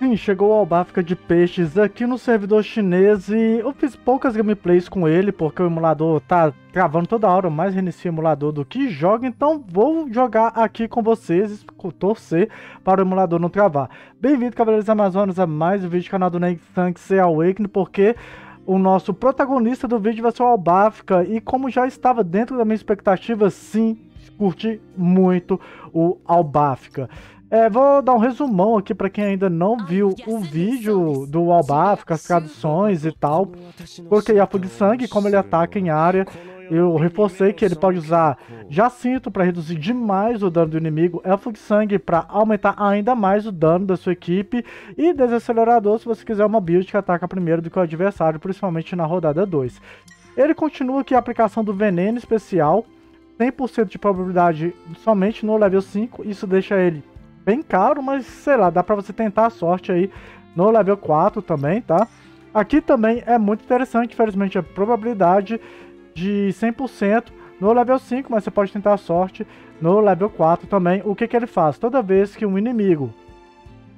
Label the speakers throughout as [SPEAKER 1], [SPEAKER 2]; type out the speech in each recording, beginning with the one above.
[SPEAKER 1] Sim, chegou o Albáfica de Peixes aqui no servidor chinês e eu fiz poucas gameplays com ele porque o emulador tá travando toda hora, mais reinicio o emulador do que joga, então vou jogar aqui com vocês, torcer para o emulador não travar. Bem-vindo, Cavaleiros Amazonas, a mais um vídeo do canal do Neg Thanks Awakening, porque o nosso protagonista do vídeo vai ser o Albáfica e como já estava dentro da minha expectativa, sim, curti muito o Albáfica. É, vou dar um resumão aqui para quem ainda não viu o vídeo do Albáfica, as traduções e tal. Coloquei a de sangue, como ele ataca em área. Eu reforcei que ele pode usar Jacinto para reduzir demais o dano do inimigo, Elfo de Sangue para aumentar ainda mais o dano da sua equipe e Desacelerador se você quiser uma build que ataca primeiro do que o adversário, principalmente na rodada 2. Ele continua aqui a aplicação do Veneno Especial, 100% de probabilidade somente no level 5, isso deixa ele bem caro, mas sei lá, dá pra você tentar a sorte aí no level 4 também, tá? Aqui também é muito interessante, infelizmente a probabilidade de 100% no level 5, mas você pode tentar a sorte no level 4 também. O que, que ele faz? Toda vez que um inimigo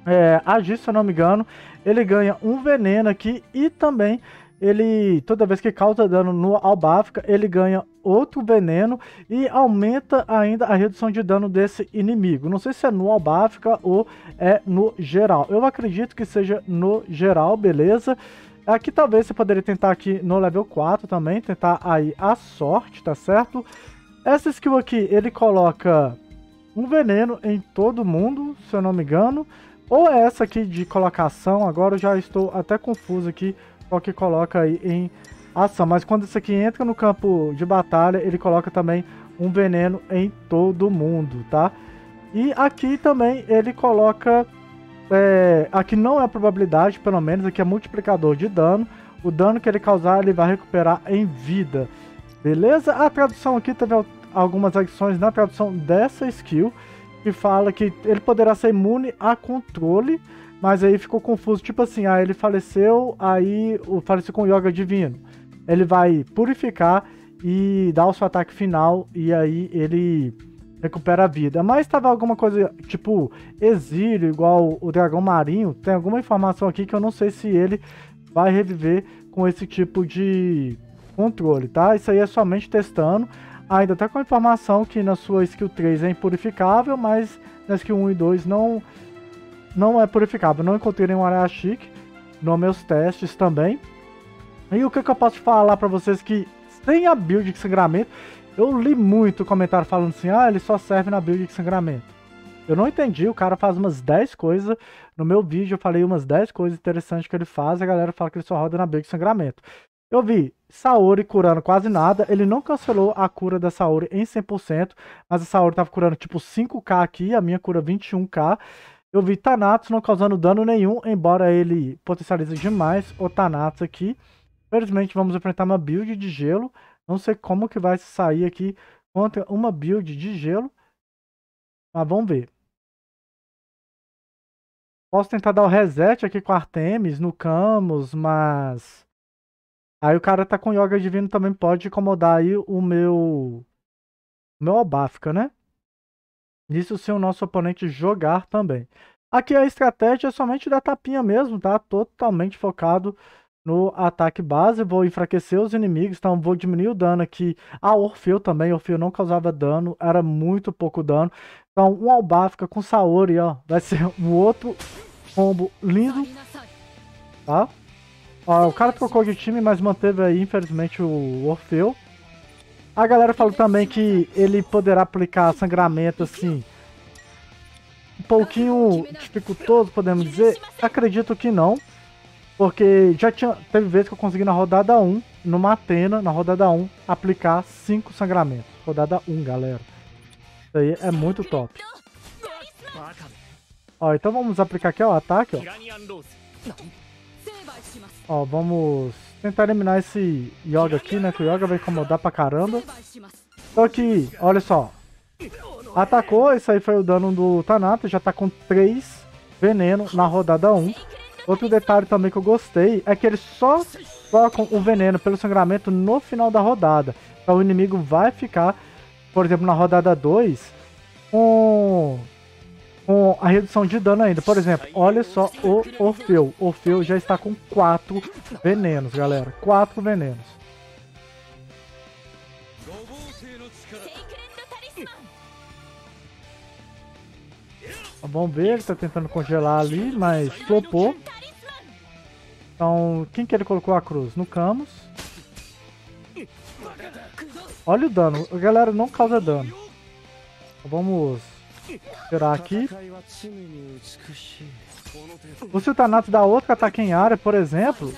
[SPEAKER 1] é, agir, se eu não me engano, ele ganha um veneno aqui e também ele toda vez que causa dano no Albáfica, ele ganha outro veneno e aumenta ainda a redução de dano desse inimigo. Não sei se é no Albáfica ou é no geral. Eu acredito que seja no geral, beleza? Aqui talvez você poderia tentar aqui no level 4 também, tentar aí a sorte, tá certo? Essa skill aqui, ele coloca um veneno em todo mundo, se eu não me engano. Ou é essa aqui de colocação, agora eu já estou até confuso aqui qual que coloca aí em ação. Mas quando isso aqui entra no campo de batalha, ele coloca também um veneno em todo mundo, tá? E aqui também ele coloca... É, aqui não é a probabilidade, pelo menos, aqui é multiplicador de dano. O dano que ele causar, ele vai recuperar em vida. Beleza? A tradução aqui teve algumas adições na tradução dessa skill. Que fala que ele poderá ser imune a controle mas aí ficou confuso, tipo assim, ah, ele faleceu, aí o faleceu com yoga divino. Ele vai purificar e dar o seu ataque final e aí ele recupera a vida. Mas tava alguma coisa tipo exílio, igual o dragão marinho. Tem alguma informação aqui que eu não sei se ele vai reviver com esse tipo de controle, tá? Isso aí é somente testando. Ainda tá com a informação que na sua skill 3 é impurificável, mas na skill 1 e 2 não não é purificável. Não encontrei nenhum Arachique nos meus testes também. E o que, que eu posso falar para vocês que sem a build de sangramento, eu li muito comentário falando assim, ah, ele só serve na build de sangramento. Eu não entendi, o cara faz umas 10 coisas. No meu vídeo eu falei umas 10 coisas interessantes que ele faz, a galera fala que ele só roda na build de sangramento. Eu vi Saori curando quase nada, ele não cancelou a cura da Saori em 100%, mas a Saori tava curando tipo 5k aqui, a minha cura 21k. Eu vi Thanatos não causando dano nenhum, embora ele potencialize demais o Thanatos aqui. Infelizmente vamos enfrentar uma build de gelo. Não sei como que vai sair aqui contra uma build de gelo. Mas vamos ver. Posso tentar dar o reset aqui com Artemis no Camus, mas... Aí o cara tá com Yoga Divino também pode incomodar aí o meu... O meu Obafka, né? Isso se o nosso oponente jogar também. Aqui a estratégia é somente da tapinha mesmo, tá? Totalmente focado no ataque base. Vou enfraquecer os inimigos, então vou diminuir o dano aqui. A Orfeu também, Orfeu não causava dano, era muito pouco dano. Então um Albáfica com Saori, ó, vai ser um outro combo lindo, tá? Ó, o cara trocou de time, mas manteve aí, infelizmente, o Orfeu. A galera falou também que ele poderá aplicar sangramento assim um pouquinho dificultoso, podemos dizer. Acredito que não, porque já tinha teve vezes que eu consegui na rodada 1, numa Atena, na rodada 1, aplicar 5 sangramentos. Rodada 1, galera. Isso aí é muito top. Ó, então vamos aplicar aqui ó, ataque, ó. Ó, vamos tentar eliminar esse Yoga aqui, né? Que o Yoga vai incomodar pra caramba. Só que, olha só. Atacou, esse aí foi o dano do Tanata. Já tá com 3 veneno na rodada 1. Outro detalhe também que eu gostei é que eles só trocam o veneno pelo sangramento no final da rodada. Então o inimigo vai ficar, por exemplo, na rodada 2, com com a redução de dano ainda. Por exemplo, olha só o Orfeu. O Orfeu já está com 4 venenos, galera. 4 venenos. Ver, ele está tentando congelar ali, mas flopou. Então, quem que ele colocou a cruz? No Camus. Olha o dano. A galera não causa dano. Vamos esperar aqui. O Sultanato da outra ataque em área, por exemplo,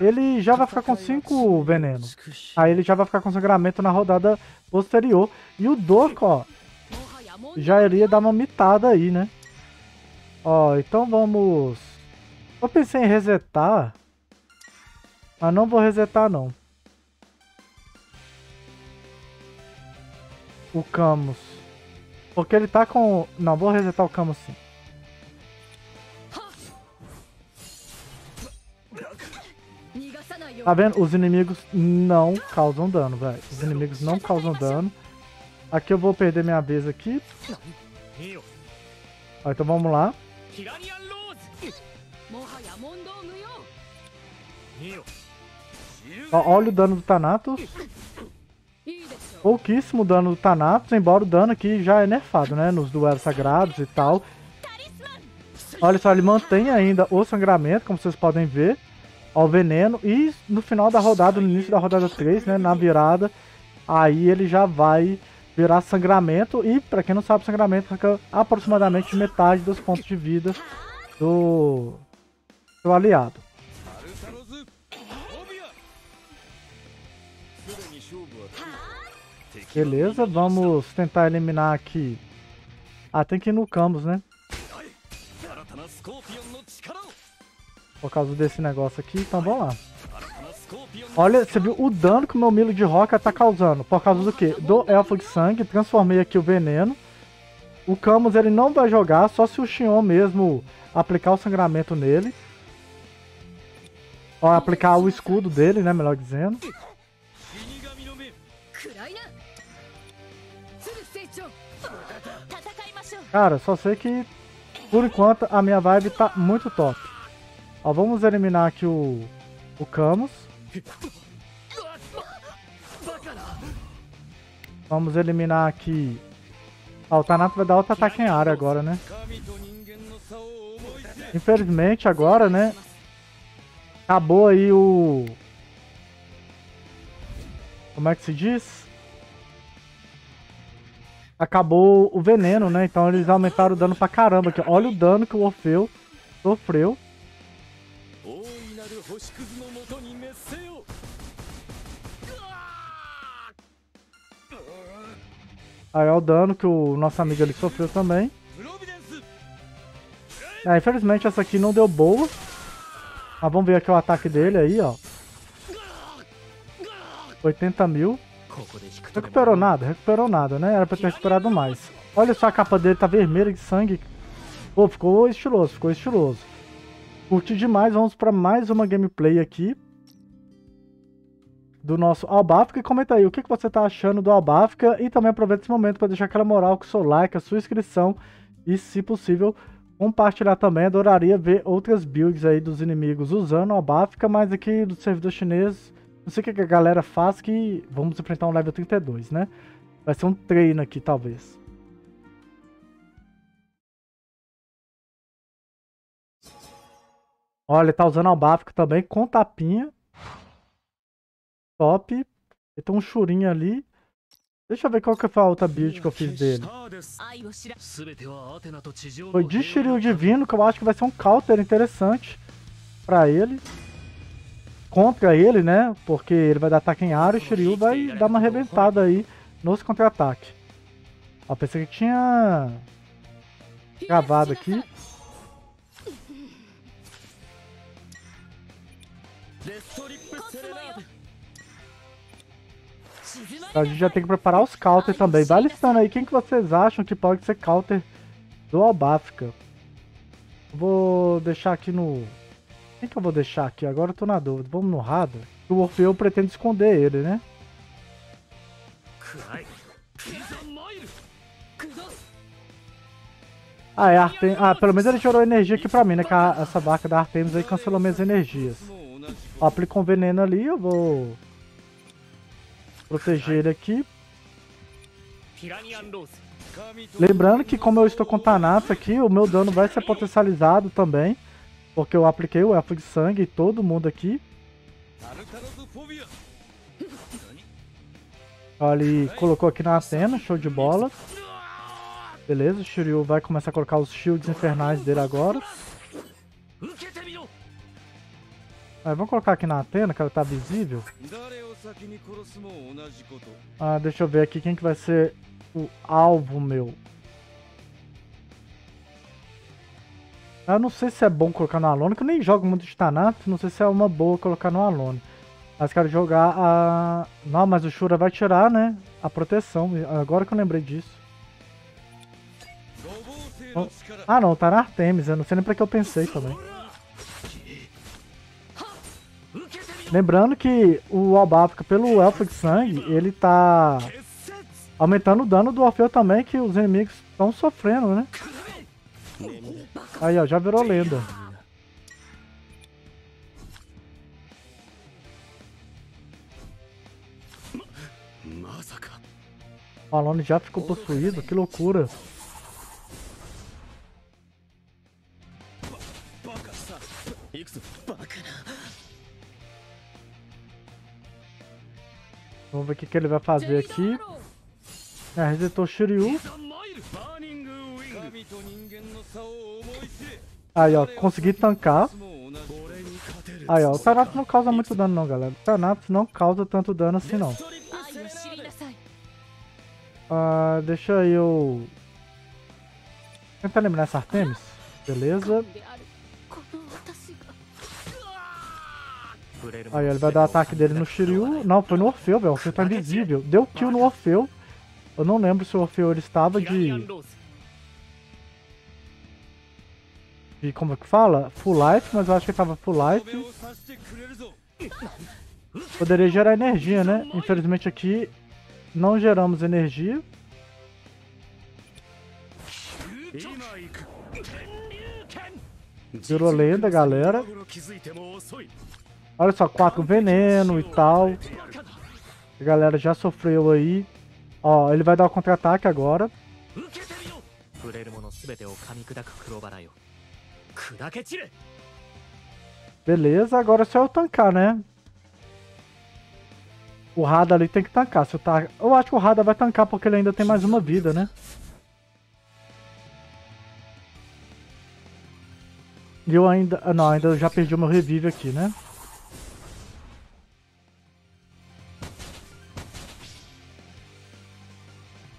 [SPEAKER 1] ele já vai ficar com 5 venenos. Aí ele já vai ficar com sangramento na rodada posterior. E o Doku, ó, já iria dar uma mitada aí, né? Ó, então vamos... Eu pensei em resetar, mas não vou resetar não. O Camus. Porque ele tá com... Não, vou resetar o Camus sim. Tá vendo? Os inimigos não causam dano, velho. Os inimigos não causam dano. Aqui eu vou perder minha vez aqui. Ó, então vamos lá. Ó, olha o dano do Thanatos. Pouquíssimo dano do Thanatos, embora o dano aqui já é nerfado, né? Nos duelos sagrados e tal. Olha só, ele mantém ainda o sangramento, como vocês podem ver. Ó, o veneno. E no final da rodada, no início da rodada 3, né? Na virada, aí ele já vai virar sangramento. E, para quem não sabe, sangramento fica aproximadamente metade dos pontos de vida do, do aliado. Beleza, vamos tentar eliminar aqui. Ah, tem que ir no Camus, né? Por causa desse negócio aqui, então vamos lá. Olha, você viu o dano que o meu Milo de Roca tá causando. Por causa do quê? Do Elfo de Sangue, transformei aqui o veneno. O Camus ele não vai jogar, só se o Xion mesmo aplicar o sangramento nele. Aplicar o escudo dele, né, melhor dizendo. Cara, só sei que, por enquanto, a minha vibe tá muito top. Ó, vamos eliminar aqui o, o Camus. Vamos eliminar aqui... Ó, o Tanato vai dar outro ataque em área agora, né? Infelizmente, agora, né? Acabou aí o... Como é que se diz? acabou o veneno, né? Então eles aumentaram o dano pra caramba. Aqui. Olha o dano que o Orfeu sofreu. Aí é o dano que o nosso amigo ali sofreu também. É, infelizmente essa aqui não deu boa. Mas vamos ver aqui o ataque dele aí, ó. 80 mil. Recuperou nada, recuperou nada, né? Era pra ter recuperado mais. Olha só a capa dele, tá vermelha de sangue. Pô, ficou estiloso, ficou estiloso. Curti demais, vamos pra mais uma gameplay aqui. Do nosso Albafka. E comenta aí o que, que você tá achando do Albafka. E também aproveita esse momento para deixar aquela moral com o seu like, a sua inscrição. E, se possível, compartilhar também. Adoraria ver outras builds aí dos inimigos usando o Albafka. Mas aqui do servidor chinês não sei o que a galera faz que vamos enfrentar um level 32, né? Vai ser um treino aqui, talvez. Olha, tá usando albáfico também com tapinha. Top. Tem um churinho ali. Deixa eu ver qual que foi a outra build que eu fiz dele. Foi de Shiryu Divino, que eu acho que vai ser um counter interessante pra ele contra ele, né? Porque ele vai dar ataque em área e o Shiryu vai dar uma arrebentada aí nos contra-ataques. Ó, pensei que tinha gravado aqui. A gente já tem que preparar os counter também. Vai listando aí quem que vocês acham que pode ser counter do Albafka. Vou deixar aqui no quem que eu vou deixar aqui? Agora eu tô na dúvida. Vamos no Rada? O Orfeu pretende esconder ele, né? Ah, é Artem... Ah, pelo menos ele gerou energia aqui pra mim, né? Que a, essa vaca da Artemis aí cancelou minhas energias. Ó, aplicou um veneno ali, eu vou... Proteger ele aqui. Lembrando que como eu estou com Thanatos aqui, o meu dano vai ser potencializado também. Porque eu apliquei o Elfo de Sangue em todo mundo aqui. Ele colocou aqui na Atena, show de bola. Beleza, o Shiryu vai começar a colocar os shields infernais dele agora. Aí, vamos colocar aqui na Atena, que ela tá visível. Ah, deixa eu ver aqui quem que vai ser o alvo meu. Eu não sei se é bom colocar no Alone, que eu nem jogo muito de Thanatos, não sei se é uma boa colocar no Alone. Mas quero jogar a... Não, mas o Shura vai tirar, né? A proteção, agora que eu lembrei disso. Ah não, tá na Artemis, eu não sei nem pra que eu pensei também. Lembrando que o Albafka, pelo Elfo de Sangue, ele tá aumentando o dano do Orfeu também, que os inimigos estão sofrendo, né? Aí, ó, já virou lenda. O Alone já ficou possuído, que loucura. Vamos ver o que, que ele vai fazer aqui. É, resetou Shiryu. Aí, ó, consegui tancar. Aí, ó, o Thanatos não causa muito dano não, galera. O Thanatos não causa tanto dano assim, não. Ah, deixa eu... Tentar eliminar essa Artemis. Beleza. Aí ele vai dar ataque dele no Shiryu. Não, foi no Orfeu, velho. O Orfeu tá invisível. Deu kill no Orfeu. Eu não lembro se o Orfeu ele estava de... De como é que fala? Full life, mas eu acho que ele tava full life. Poderia gerar energia, né? Infelizmente aqui não geramos energia. Virou lenda, galera. Olha só, quatro veneno e tal. A galera já sofreu aí. Ó, ele vai dar o contra-ataque agora. Beleza, agora é só eu tancar, né? O Rada ali tem que tancar. Se eu, tar... eu acho que o Rada vai tancar porque ele ainda tem mais uma vida, né? E eu ainda... Não, ainda já perdi o meu revive aqui, né?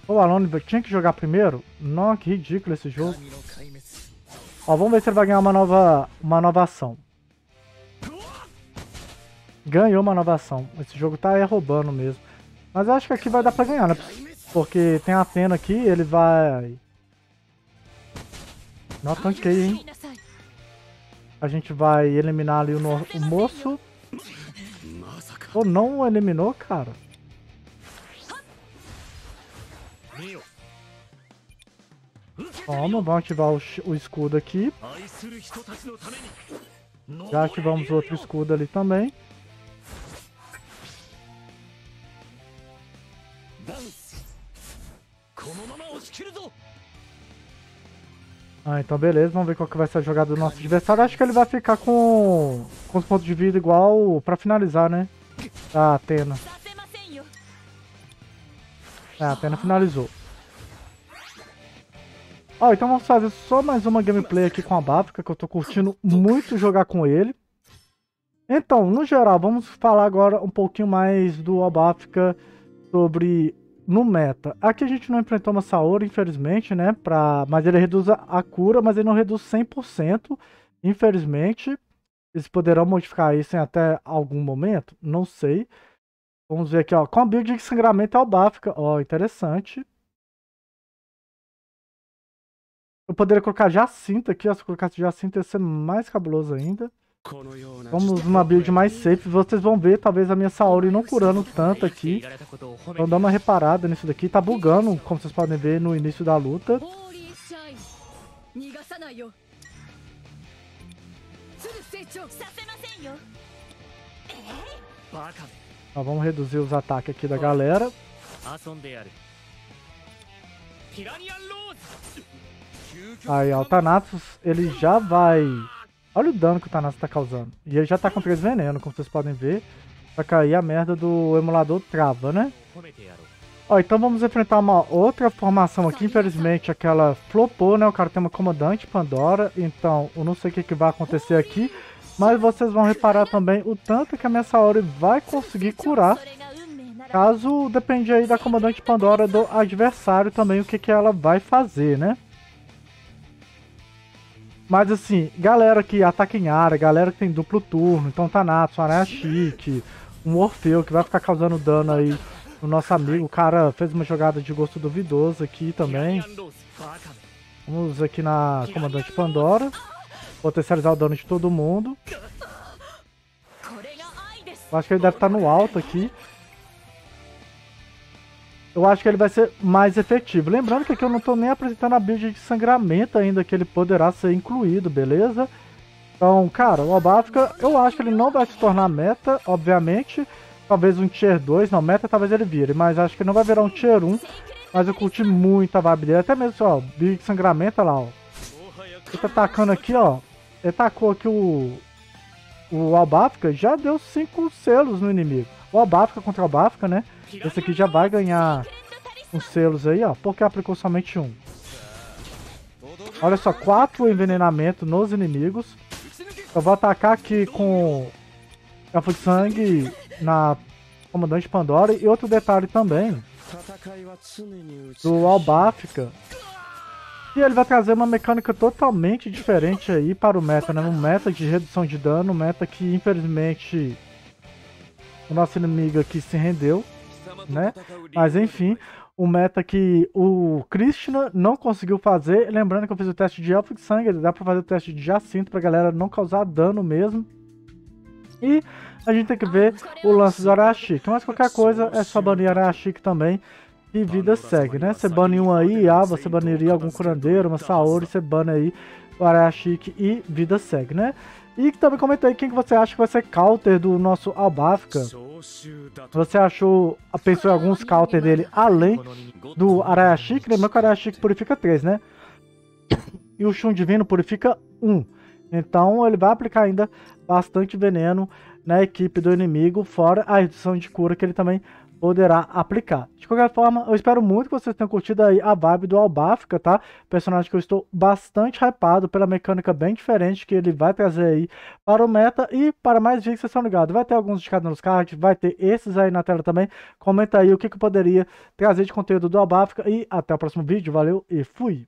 [SPEAKER 1] O Alone tinha que jogar primeiro? Não, que ridículo esse jogo. Ó, vamos ver se ele vai ganhar uma nova, uma nova ação. Ganhou uma nova ação. Esse jogo tá roubando mesmo. Mas eu acho que aqui vai dar pra ganhar, né? Porque tem a Atena aqui, ele vai... Não tanquei, hein? A gente vai eliminar ali o, no... o moço. Ou não eliminou, cara? Toma, vamos ativar o, o escudo aqui. Já ativamos outro escudo ali também. Ah, então beleza, vamos ver qual que vai ser a jogada do nosso adversário. Acho que ele vai ficar com, com os pontos de vida igual pra finalizar, né? A Atena. É, a Atena finalizou. Ó, então vamos fazer só mais uma gameplay aqui com a Báfica, que eu tô curtindo muito jogar com ele. Então, no geral, vamos falar agora um pouquinho mais do Abáfica sobre no meta. Aqui a gente não enfrentou uma Saori, infelizmente, né? Pra... Mas ele reduz a cura, mas ele não reduz 100%, infelizmente. Eles poderão modificar isso em até algum momento? Não sei. Vamos ver aqui, ó. Com a build de sangramento albáfica. Ó, interessante. Eu poderia colocar Jacinta aqui, ó. Se eu colocasse Jacinta ia ser mais cabuloso ainda. Vamos numa build mais safe. Vocês vão ver, talvez, a minha Saori não curando tanto aqui. Então dá uma reparada nisso daqui. Tá bugando, como vocês podem ver, no início da luta. Então, vamos reduzir os ataques aqui da galera. Aí, ó, o Thanatos, ele já vai... Olha o dano que o Thanatos tá causando. E ele já tá com três veneno, como vocês podem ver. Pra cair a merda do emulador trava, né? Ó, então vamos enfrentar uma outra formação aqui. Infelizmente, aquela flopou, né? O cara tem uma comandante Pandora. Então, eu não sei o que, que vai acontecer aqui. Mas vocês vão reparar também o tanto que a Messaori vai conseguir curar. Caso depende aí da comandante Pandora do adversário também o que, que ela vai fazer, né? Mas assim, galera que ataca em área, galera que tem duplo turno, então tá Tanatos Aranha né, Chique, um Orfeu que vai ficar causando dano aí no nosso amigo. O cara fez uma jogada de gosto duvidoso aqui também. Vamos aqui na Comandante Pandora. Potencializar o dano de todo mundo. Eu acho que ele deve estar no alto aqui eu acho que ele vai ser mais efetivo. Lembrando que aqui eu não estou nem apresentando a build de sangramento ainda, que ele poderá ser incluído, beleza? Então, cara, o Obafka, eu acho que ele não vai se tornar meta, obviamente. Talvez um Tier 2, não, meta talvez ele vire, mas acho que não vai virar um Tier 1. Mas eu curti muito a vibe dele, até mesmo, ó, build de sangramento, lá, ó. Ele tá atacando aqui, ó. Ele tacou aqui o... O Albafka já deu 5 selos no inimigo. O Albafka contra o Albafka, né? Esse aqui já vai ganhar uns selos aí, ó, porque aplicou somente um. Olha só, quatro envenenamento nos inimigos. Eu vou atacar aqui com Elfo de Sangue na Comandante Pandora. E outro detalhe também do albafica E ele vai trazer uma mecânica totalmente diferente aí para o meta, né? Um meta de redução de dano, um meta que infelizmente o nosso inimigo aqui se rendeu né? Mas enfim, um meta que o Krishna não conseguiu fazer. Lembrando que eu fiz o teste de Elfo de Sangue, dá pra fazer o teste de Jacinto pra galera não causar dano mesmo. E a gente tem que ver o lance do Arashik. Mas qualquer coisa é só banir Arashik também. E vida segue, né? Você bane um aí, ah, você baniria algum curandeiro, uma Saori, você bane aí o Arashik e vida segue, né? E também comenta aí quem que você acha que vai ser counter do nosso Albafka. Você achou, pensou em alguns counter dele além do Arayashiki? Lembrando que o Arayashiki purifica 3, né? E o Shun Divino purifica 1. Então ele vai aplicar ainda bastante veneno na equipe do inimigo, fora a redução de cura que ele também poderá aplicar. De qualquer forma, eu espero muito que vocês tenham curtido aí a vibe do Albafka, tá? Personagem que eu estou bastante hypado pela mecânica bem diferente que ele vai trazer aí para o meta e para mais vídeos vocês estão ligados. Vai ter alguns indicados nos cards, vai ter esses aí na tela também. Comenta aí o que, que eu poderia trazer de conteúdo do Albafka e até o próximo vídeo. Valeu e fui!